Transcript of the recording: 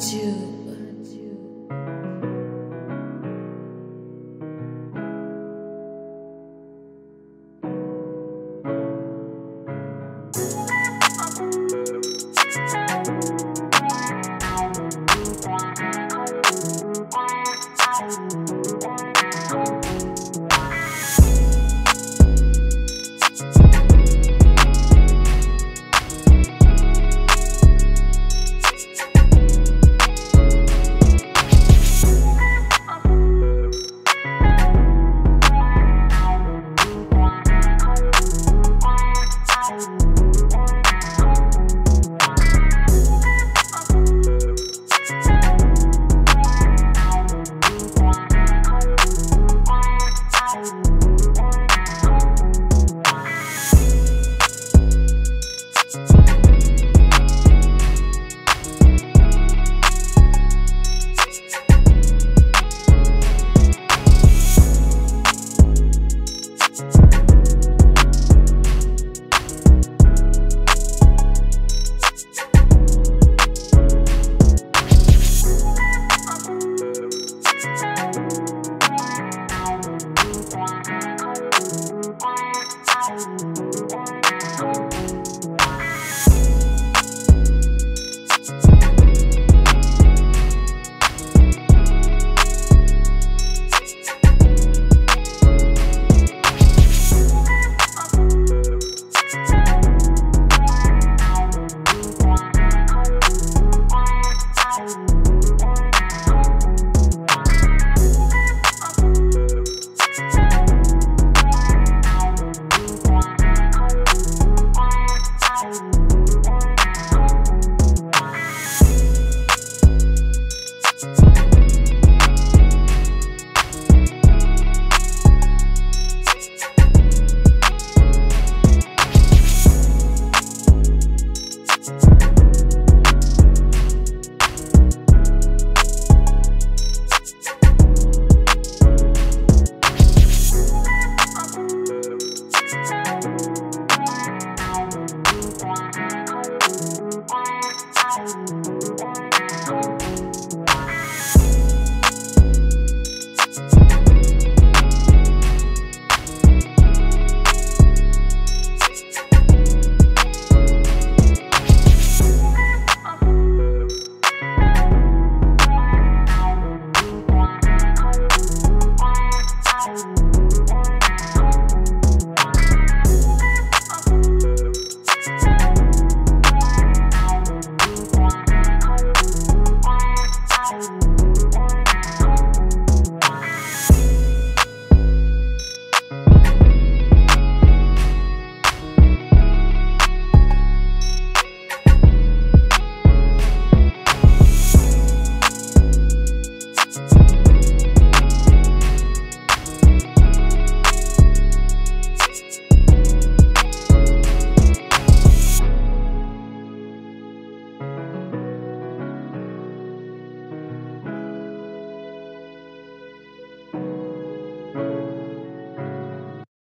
two, you